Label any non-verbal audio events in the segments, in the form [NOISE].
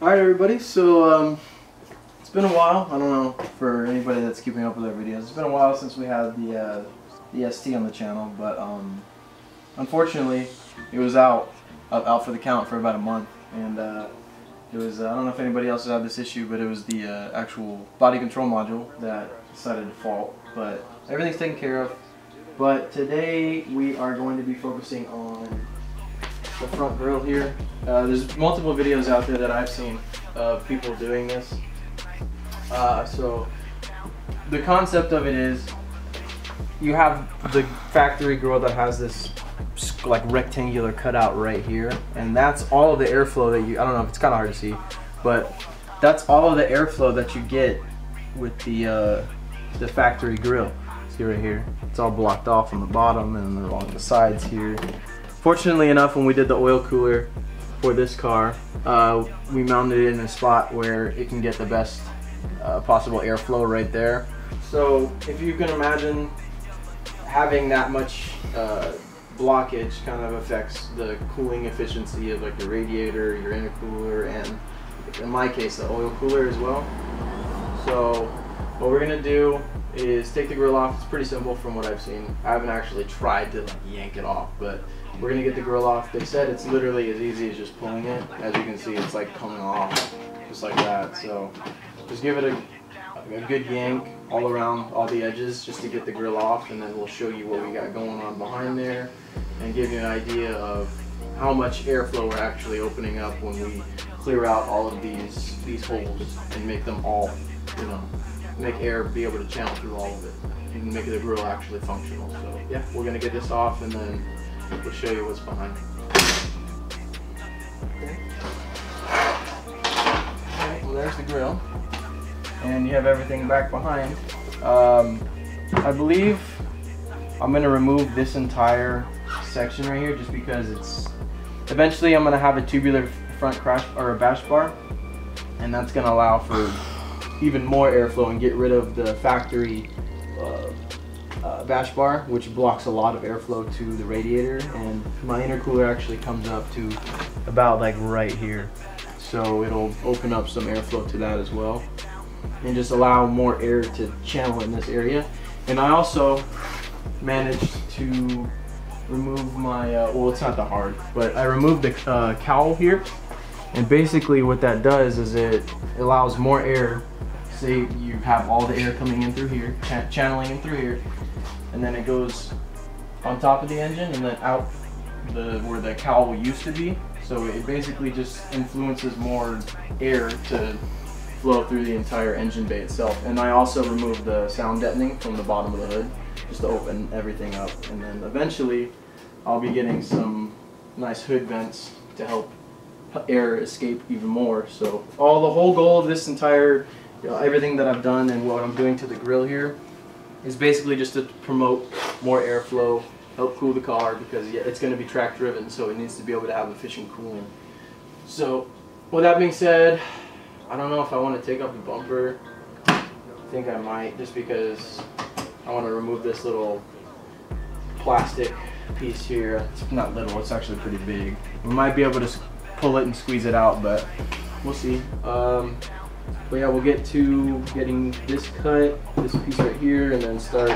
Alright everybody, so um, it's been a while, I don't know for anybody that's keeping up with our videos, it's been a while since we had the, uh, the ST on the channel, but um, unfortunately it was out, out for the count for about a month, and uh, it was, uh, I don't know if anybody else had this issue, but it was the uh, actual body control module that decided to fault, but everything's taken care of. But today we are going to be focusing on the front grill here. Uh, there's multiple videos out there that I've seen of people doing this. Uh, so the concept of it is you have the factory grill that has this like rectangular cutout right here and that's all of the airflow that you I don't know if it's kind of hard to see but that's all of the airflow that you get with the uh, the factory grill see right here it's all blocked off on the bottom and along the sides here Fortunately enough, when we did the oil cooler for this car, uh, we mounted it in a spot where it can get the best uh, possible airflow right there. So if you can imagine having that much uh, blockage kind of affects the cooling efficiency of like the radiator, your intercooler, and in my case the oil cooler as well. So what we're gonna do is take the grill off. It's pretty simple from what I've seen. I haven't actually tried to like yank it off, but we're gonna get the grill off. They said it's literally as easy as just pulling it. As you can see, it's like coming off just like that. So just give it a, a good yank all around all the edges just to get the grill off and then we'll show you what we got going on behind there and give you an idea of how much airflow we're actually opening up when we clear out all of these these holes and make them all, you know, make air be able to channel through all of it and make the grill actually functional. So yeah, we're gonna get this off and then we'll show you what's behind. Okay. Well there's the grill. And you have everything back behind. Um, I believe I'm gonna remove this entire section right here just because it's eventually I'm gonna have a tubular front crash or a bash bar and that's gonna allow for even more airflow and get rid of the factory uh, uh, bash bar, which blocks a lot of airflow to the radiator. And my intercooler actually comes up to about like right here. So it'll open up some airflow to that as well. And just allow more air to channel in this area. And I also managed to remove my, uh, well it's not that hard, but I removed the uh, cowl here. And basically what that does is it allows more air say you have all the air coming in through here, ch channeling in through here, and then it goes on top of the engine and then out the where the cowl used to be. So it basically just influences more air to flow through the entire engine bay itself. And I also removed the sound deadening from the bottom of the hood just to open everything up. And then eventually I'll be getting some nice hood vents to help air escape even more. So all the whole goal of this entire you know, everything that I've done and what I'm doing to the grill here is basically just to promote more airflow, help cool the car because yeah, it's going to be track driven so it needs to be able to have efficient cooling. So with that being said, I don't know if I want to take off the bumper. I think I might just because I want to remove this little plastic piece here. It's not little, it's actually pretty big. We might be able to pull it and squeeze it out, but we'll see. Um, but yeah, we'll get to getting this cut, this piece right here, and then start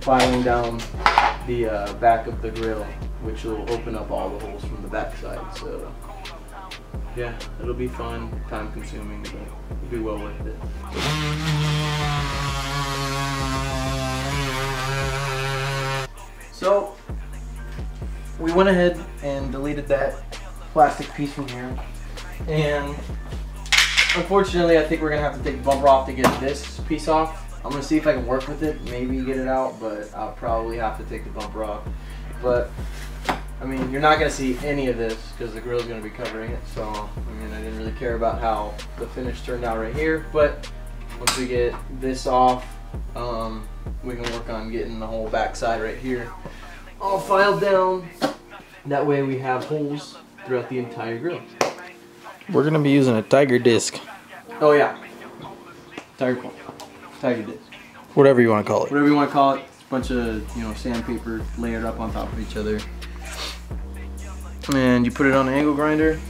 filing down the uh, back of the grill, which will open up all the holes from the back side. So yeah, it'll be fun, time consuming, but it'll be well worth it. So we went ahead and deleted that plastic piece from here and Unfortunately, I think we're gonna have to take the bumper off to get this piece off. I'm gonna see if I can work with it, maybe get it out, but I'll probably have to take the bumper off. But, I mean, you're not gonna see any of this because the grill's gonna be covering it. So, I mean, I didn't really care about how the finish turned out right here. But once we get this off, um, we can work on getting the whole back side right here all filed down. That way we have holes throughout the entire grill. We're gonna be using a tiger disc. Oh yeah, tiger point, tiger disc. Whatever you want to call it. Whatever you want to call it. It's a bunch of you know sandpaper layered up on top of each other. And you put it on an angle grinder,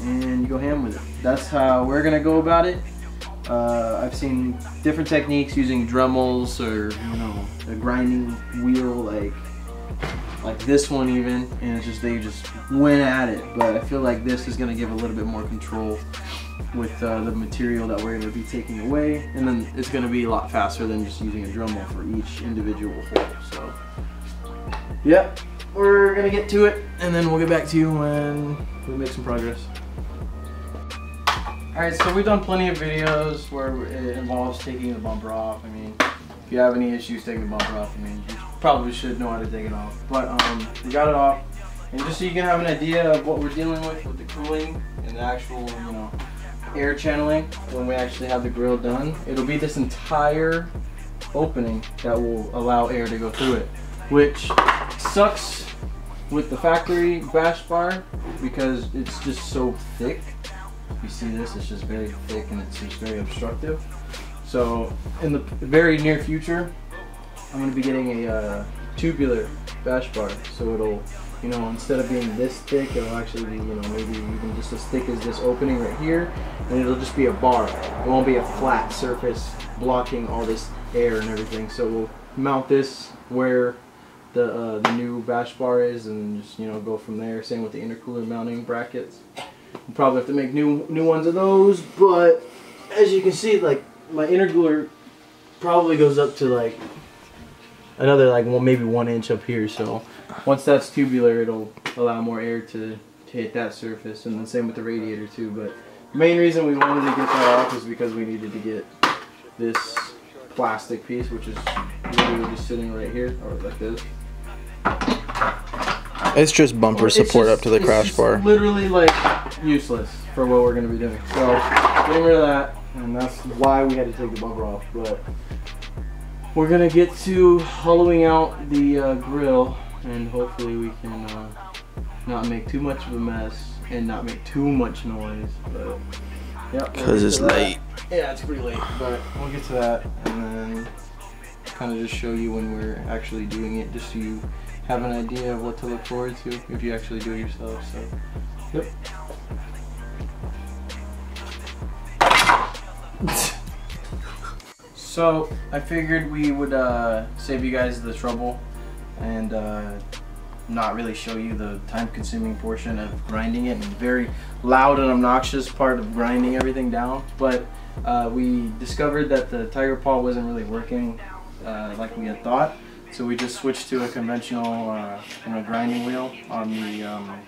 and you go ham with it. That's how we're gonna go about it. Uh, I've seen different techniques using Dremels or you know a grinding wheel like like this one even, and it's just they just went at it. But I feel like this is gonna give a little bit more control with uh, the material that we're gonna be taking away, and then it's gonna be a lot faster than just using a Dremel for each individual hole. So, yep, we're gonna get to it, and then we'll get back to you when we make some progress. Alright, so we've done plenty of videos where it involves taking the bumper off. I mean, if you have any issues taking the bumper off, I mean, probably should know how to take it off. But um, we got it off, and just so you can have an idea of what we're dealing with with the cooling and the actual, you know, air channeling when we actually have the grill done, it'll be this entire opening that will allow air to go through it, which sucks with the factory bash bar because it's just so thick you see this, it's just very thick and it's just very obstructive. So in the very near future, I'm to be getting a uh, tubular bash bar. So it'll, you know, instead of being this thick, it'll actually be, you know, maybe even just as thick as this opening right here. And it'll just be a bar. It won't be a flat surface blocking all this air and everything. So we'll mount this where the, uh, the new bash bar is and just, you know, go from there. Same with the intercooler mounting brackets. We'll probably have to make new new ones of those, but as you can see, like my intercooler probably goes up to like another like well maybe one inch up here. So once that's tubular, it'll allow more air to, to hit that surface, and the same with the radiator too. But the main reason we wanted to get that off is because we needed to get this plastic piece, which is literally just sitting right here, or like this. It's just bumper It's support just- up to the crash just bar. Literally like useless for what we're gonna be doing. So getting rid of that, and that's why we had to take the bumper off. But we're gonna get to hollowing out the uh, grill, and hopefully we can uh, not make too much of a mess and not make too much noise. But yeah, Because it's to that. late. Yeah, it's pretty late, but we'll get to that and then kind of just show you when we're actually doing it, just so you have an idea of what to look forward to if you actually do it yourself. So, yep. [LAUGHS] so I figured we would uh, save you guys the trouble and uh, not really show you the time-consuming portion of grinding it and very loud and obnoxious part of grinding everything down. But uh, we discovered that the Tiger Paw wasn't really working uh, like we had thought. So we just switched to a conventional, uh, you know, grinding wheel on the um,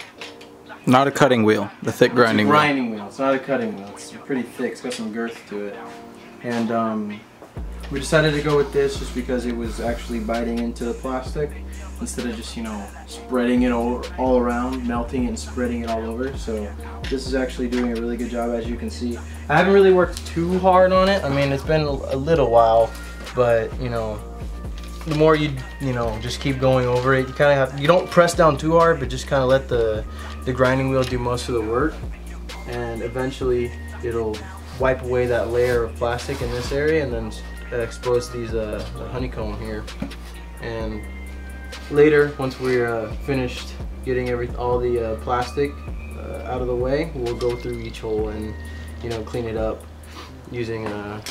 Not a cutting wheel, the thick grinding it's a wheel. grinding wheel. It's not a cutting wheel. It's pretty thick. It's got some girth to it. And um, we decided to go with this just because it was actually biting into the plastic instead of just, you know, spreading it all, all around, melting and spreading it all over. So this is actually doing a really good job as you can see. I haven't really worked too hard on it. I mean, it's been a little while, but, you know, the more you you know just keep going over it you kind of have you don't press down too hard but just kind of let the the grinding wheel do most of the work and eventually it'll wipe away that layer of plastic in this area and then uh, expose these uh, the honeycomb here and later once we're uh, finished getting every all the uh, plastic uh, out of the way we'll go through each hole and you know clean it up using a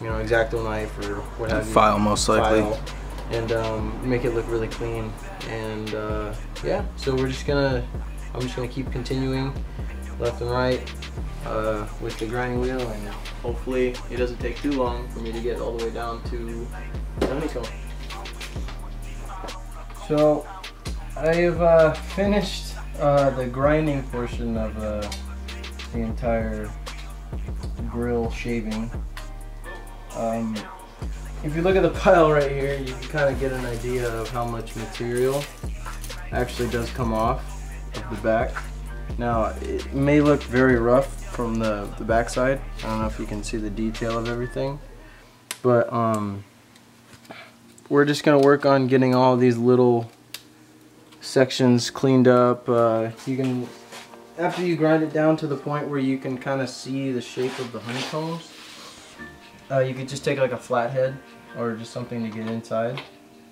you know X-Acto knife or what have you File, most likely. file and um, make it look really clean. And uh, yeah, so we're just gonna, I'm just gonna keep continuing left and right uh, with the grinding wheel, and hopefully it doesn't take too long for me to get all the way down to the. So I have uh, finished uh, the grinding portion of uh, the entire grill shaving. Um, if you look at the [LAUGHS] pile right here, you can kind of get an idea of how much material actually does come off of the back. Now, it may look very rough from the, the back side. I don't know if you can see the detail of everything. But um, we're just going to work on getting all these little sections cleaned up. Uh, you can, after you grind it down to the point where you can kind of see the shape of the honeycombs, uh, you could just take like a flathead or just something to get inside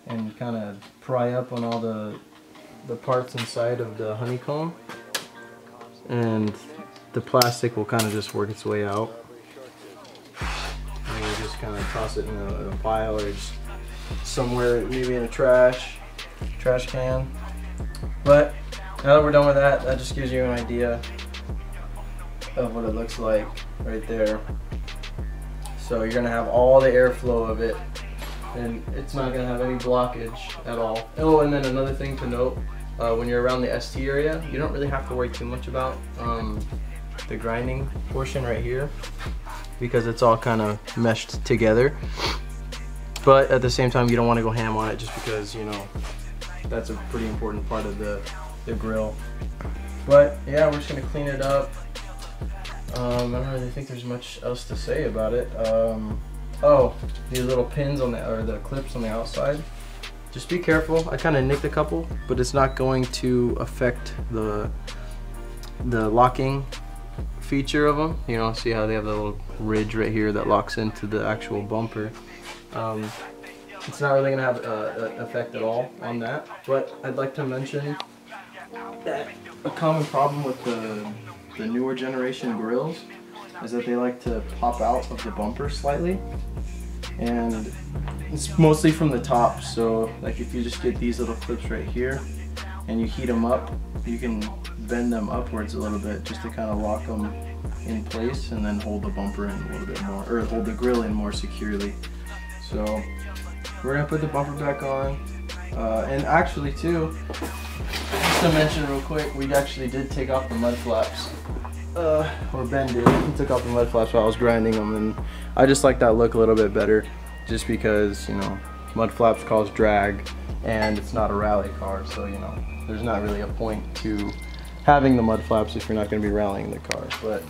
and kind of pry up on all the the parts inside of the honeycomb and the plastic will kind of just work its way out. And you just kind of toss it in a, in a pile or just somewhere, maybe in a trash, trash can. But now that we're done with that, that just gives you an idea of what it looks like right there. So you're gonna have all the airflow of it and it's not gonna have any blockage at all. Oh, and then another thing to note, uh, when you're around the ST area, you don't really have to worry too much about um, the grinding portion right here because it's all kind of meshed together. But at the same time, you don't want to go ham on it just because, you know, that's a pretty important part of the, the grill. But yeah, we're just gonna clean it up. Um, I don't really think there's much else to say about it. Um, oh, these little pins on the, or the clips on the outside. Just be careful. I kind of nicked a couple, but it's not going to affect the the locking feature of them. You know, see how they have the little ridge right here that locks into the actual bumper. Um, it's not really gonna have uh, an effect at all on that. But I'd like to mention that a common problem with the the newer generation grills is that they like to pop out of the bumper slightly and it's mostly from the top so like if you just get these little clips right here and you heat them up you can bend them upwards a little bit just to kind of lock them in place and then hold the bumper in a little bit more or hold the grill in more securely so we're gonna put the bumper back on uh, and actually too just to mention real quick we actually did take off the mud flaps uh, or Ben did. He took off the mud flaps while I was grinding them, and I just like that look a little bit better, just because you know mud flaps cause drag, and it's not a rally car, so you know there's not really a point to having the mud flaps if you're not going to be rallying the car. But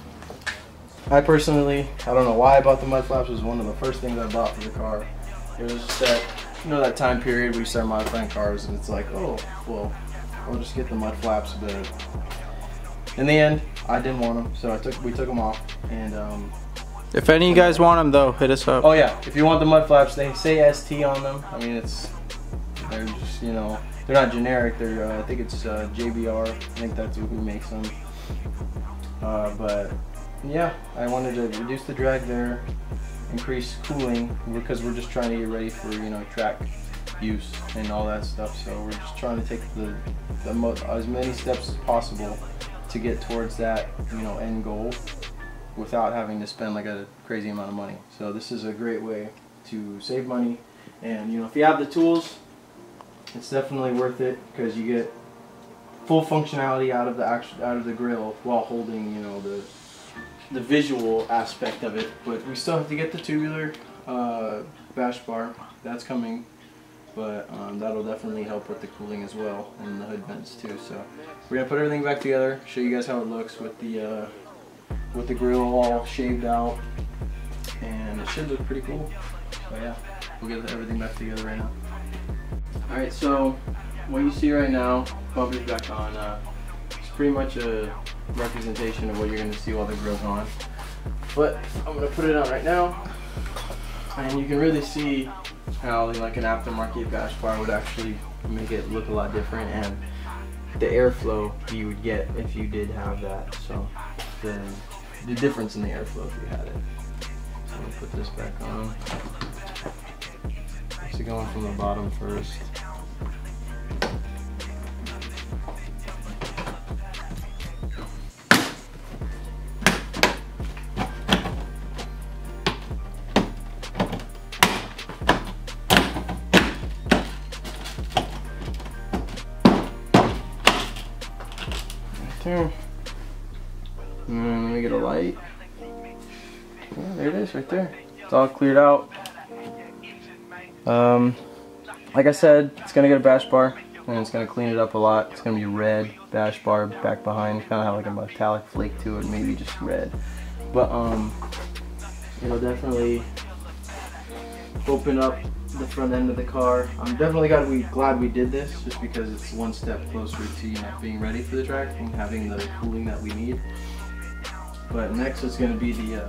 I personally, I don't know why I bought the mud flaps. It was one of the first things I bought for the car. It was just that you know that time period you start modifying cars, and it's like, oh well, I'll just get the mud flaps, but in the end, I didn't want them, so I took we took them off. And um, If any of you guys want them though, hit us up. oh yeah, if you want the mud flaps, they say ST on them. I mean, it's they're just you know they're not generic. They're uh, I think it's uh, JBR. I think that's who makes them. Uh, but yeah, I wanted to reduce the drag there, increase cooling because we're just trying to get ready for you know track use and all that stuff. So we're just trying to take the, the as many steps as possible to get towards that you know end goal without having to spend like a crazy amount of money. So this is a great way to save money, and you know if you have the tools, it's definitely worth it because you get full functionality out of the actual out of the grill while holding you know the the visual aspect of it. But we still have to get the tubular uh, bash bar. That's coming but um, that'll definitely help with the cooling as well and the hood vents too. So we're gonna put everything back together, show you guys how it looks with the uh, with the grill all shaved out, and it should look pretty cool. So yeah, we'll get everything back together right now. All right, so what you see right now, bumper's back on. Uh, it's pretty much a representation of what you're gonna see while the grill's on. But I'm gonna put it on right now, and you can really see how like an aftermarket bash bar would actually make it look a lot different and the airflow you would get if you did have that. So the the difference in the airflow if you had it. So I'm gonna put this back on. Actually going from the bottom first. There. And let me get a light. Yeah, there it is right there. It's all cleared out. Um, like I said, it's gonna get a bash bar and it's gonna clean it up a lot. It's gonna be red bash bar back behind. Kind of have like a metallic flake to it, maybe just red. But um, it'll definitely open up the front end of the car. I'm definitely to be glad we did this just because it's one step closer to you know, being ready for the track and having the cooling that we need. But next is going to be the, uh,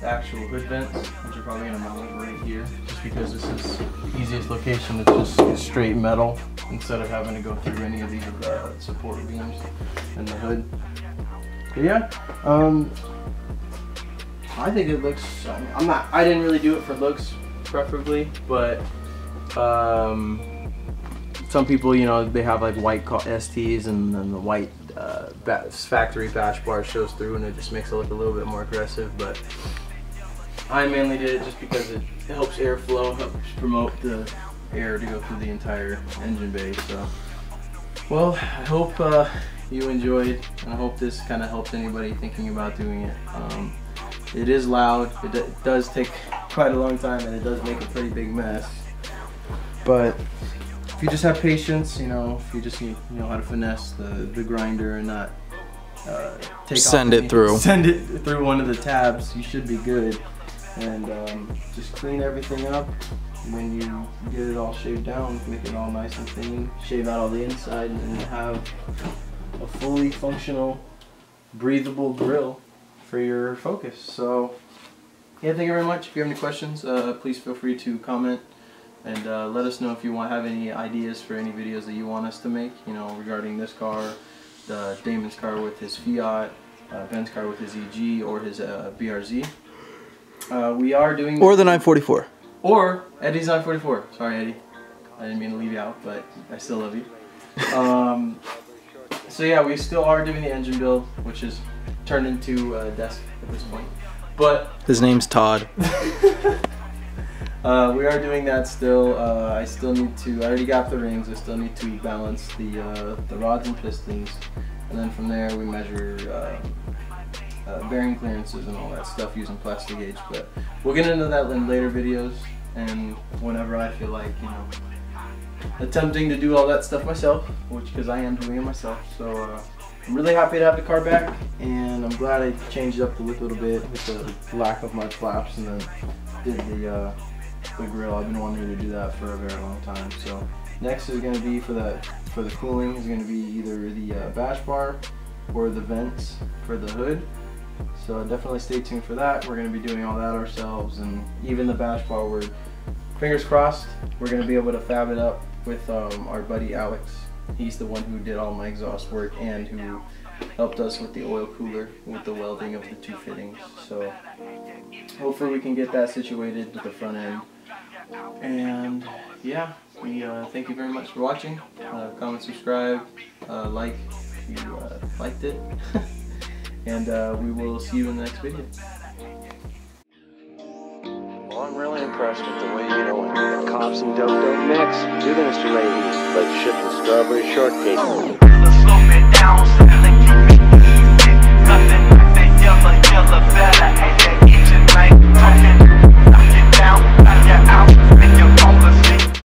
the actual hood vents, which are probably going to mount right here just because this is the easiest location. It's just straight metal instead of having to go through any of these uh, support beams in the hood. But yeah, um, I think it looks. I'm not. I didn't really do it for looks, preferably, but um, some people, you know, they have like white STs and then the white uh, factory bash bar shows through, and it just makes it look a little bit more aggressive. But I mainly did it just because it helps airflow, helps promote the air to go through the entire engine bay. So, well, I hope uh, you enjoyed, and I hope this kind of helped anybody thinking about doing it. Um, it is loud. It, does take quite a long time, and it does make a pretty big mess. But if you just have patience, you know, if you just need, you know how to finesse the the grinder and not uh, take send it through, [LAUGHS] send it through one of the tabs, you should be good. And um, just clean everything up when you get it all shaved down, make it all nice and clean, shave out all the inside, and then have a fully functional, breathable grill for your Focus. So, yeah, thank you very much. If you have any questions, uh, please feel free to comment and uh, let us know if you want to have any ideas for any videos that you want us to make, you know, regarding this car, the Damon's car with his Fiat, uh, Ben's car with his EG, or his uh, BRZ. Uh, we are doing... Or the 944. Or Eddie's 944. Sorry, Eddie. I didn't mean to leave you out, but I still love you. Um, so yeah, we still are doing the engine build, which is turned into a desk at this point. But his name's Todd. [LAUGHS] uh, we are doing that still. Uh, I still need to. I already got the rings. I still need to balance the uh, the rods and pistons, and then from there we measure uh, uh, bearing clearances and all that stuff using Plastigage. But we'll get into that in later videos and whenever I feel like you know attempting to do all that stuff myself, which because I am doing it myself. So uh, I'm really happy to have the car back, and I'm glad I changed up the look a little bit with the lack of my flaps, and then did the uh, the grill. I've been wanting to do that for a very long time. So next is going to be for the for the cooling is going to be either the uh, bash bar or the vents for the hood. So definitely stay tuned for that. We're going to be doing all that ourselves, and even the bash bar. We're fingers crossed. We're going to be able to fab it up with um, our buddy Alex. He's the one who did all my exhaust work and who helped us with the oil cooler with the welding of the two fittings. So hopefully we can get that situated with the front end. And yeah, we uh, thank you very much for watching. Uh, comment, subscribe, uh, like if you uh, liked it. [LAUGHS] and uh, we will see you in the next video. Well, I'm really impressed with the way, you know, when cops and dope don't mix, do the Mr. Leahy, like shipping Strawberry shortcake. Better. Ain't that talking. Knock it down, knock it out, make your